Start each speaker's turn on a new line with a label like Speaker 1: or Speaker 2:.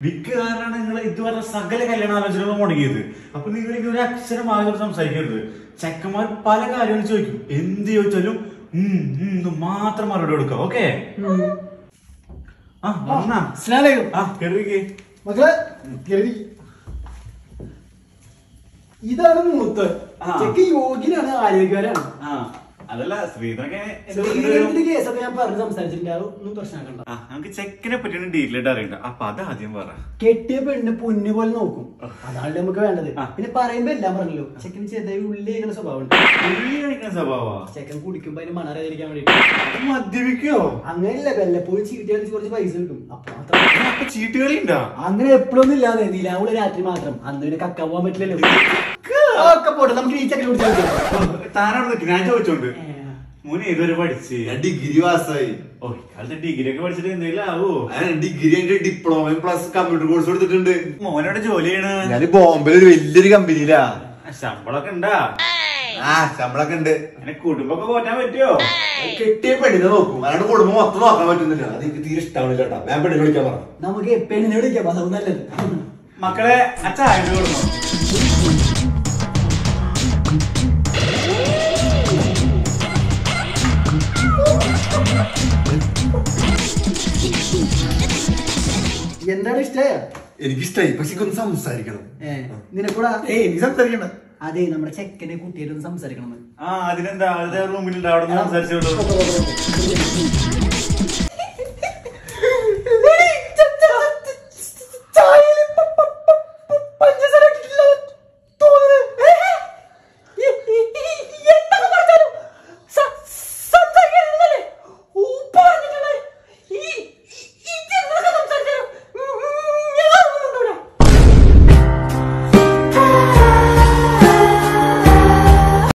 Speaker 1: വിക്ക് കാരണമാണ് നിങ്ങൾ ഇതുവരെ സകല കല്യാണ ആലോചനകളും മുടങ്ങിയത്. അപ്പൊ നിങ്ങൾ ഇനി ഒരു അക്ഷരം ആളുകൾ സംസാരിക്കരുത്. ചെക്കന്മാർ പല കാര്യങ്ങളും ചോദിക്കും. എന്ത് ചോദിച്ചാലും ഉം, ഉം മാത്രം മറുപടി കൊടുക്കുക. ഓക്കെ? ആ വന്നാ.
Speaker 2: മക്കളെ. ഇതാണ് മൂത്ത്. ചെക്ക് യോഗ്യനാണ് ആരോഗ്യകരാണ്
Speaker 1: ആ. അതല്ല ശ്രീധരൊക്കെ
Speaker 2: കേസൊക്കെ ഞാൻ പറഞ്ഞ് സംസാരിച്ചിട്ടുണ്ട്. അതൊന്നും പ്രശ്നമാക്കണ്ട
Speaker 1: ആ നമുക്ക് ചെക്കിനെ പറ്റിയാണ് ഡീറ്റെയിലായിട്ട് അറിയണ്ട അപ്പൊ അത് ആദ്യം പറ.
Speaker 2: കെട്ടിയ പെണ്ണ് പൊന്നു പോലെ നോക്കും. അതാണ് നമുക്ക് വേണ്ടത്. പിന്നെ പറയുമ്പോ എല്ലാം പറഞ്ഞല്ലോ ചെക്കന് ചെറുതായി ഉള്ളി കഴിക്കുന്ന സ്വഭാവം ചെക്കൻ കുടിക്കുമ്പോ അതിന് മണറിയാതിരിക്കാൻ വേണ്ടി
Speaker 1: മദ്യപിക്കോ?
Speaker 2: അങ്ങനെയല്ല വല്ലപ്പോഴും ചീട്ടുകളിൽ കളിച്ച് കുറച്ച് പൈസ കിട്ടും. അപ്പൊ
Speaker 1: ഉണ്ടാ
Speaker 2: അങ്ങനെ എപ്പോഴൊന്നും ഇല്ലാതെ നിലാവുള്ള രാത്രി മാത്രം. അന്ന് പിന്നെ കക്കാൻ പോകാൻ പറ്റില്ലല്ലോ. ഒക്കെ പോട്ടെ നമുക്ക് ഈ ചെക്കൻ കുടിച്ചാൽ
Speaker 1: താനോട് നിൽക്ക് ഞാൻ ചോദിച്ചോണ്ട്. മോനെ ഇതുവരെ പഠിച്ച്.
Speaker 3: ഞാൻ ഡിഗ്രി പാസ്സായി.
Speaker 1: ഓ ഇക്കാലത്ത് ഡിഗ്രി ഒക്കെ പഠിച്ചിട്ട് എന്തെങ്കിലും ആവോ?
Speaker 3: ഞാൻ ഡിഗ്രി എന്റെ ഡിപ്ലോമ പ്ലസ് കമ്പ്യൂട്ടർ കോഴ്സ് എടുത്തിട്ടുണ്ട്.
Speaker 1: മോനോട് ജോലി ചെയ്യണ.
Speaker 3: ഞാൻ ബോംബെയിൽ ഒരു വലിയൊരു കമ്പനിയിലാ.
Speaker 1: ശമ്പളൊക്കെ ഉണ്ടാ?
Speaker 3: ആ ശമ്പളൊക്കെ ഉണ്ട്.
Speaker 1: അങ്ങനെ കുടുംബമൊക്കെ പോറ്റാൻ പറ്റുമോ
Speaker 3: കെട്ടിയ പെണ്ണിനെ നോക്കും. അല്ലാണ്ട് കുടുംബം മൊത്തം നോക്കാൻ പറ്റുന്നില്ല. അത് എനിക്ക് തീരെ ഇഷ്ടമാണ് ചേട്ടാ ഞാൻ പെണ്ണിനെ വിളിക്കാൻ പറഞ്ഞു.
Speaker 2: നമുക്ക് പെണ്ണിനെ വിളിക്കാം അതൊന്നും നല്ലത്.
Speaker 1: മക്കളെ അച്ഛാ ഇത് കൊടുക്കണം
Speaker 2: എന്താണ് ഇഷ്ടമായ
Speaker 3: എനിക്ക് ഇഷ്ടായി. പക്ഷെ ഒന്ന് സംസാരിക്കണം.
Speaker 2: നിനക്കൂടാ
Speaker 3: ഏയ് നീ സംസാരിക്കണ്ട
Speaker 2: അതെ നമ്മുടെ ചെക്കനെ കുട്ടിയായിട്ട് സംസാരിക്കണം
Speaker 1: ആ അതിനെന്താ? അതിന്റെ റൂമിലുണ്ട് അവിടെ നിന്ന് സംസാരിച്ചോളൂ.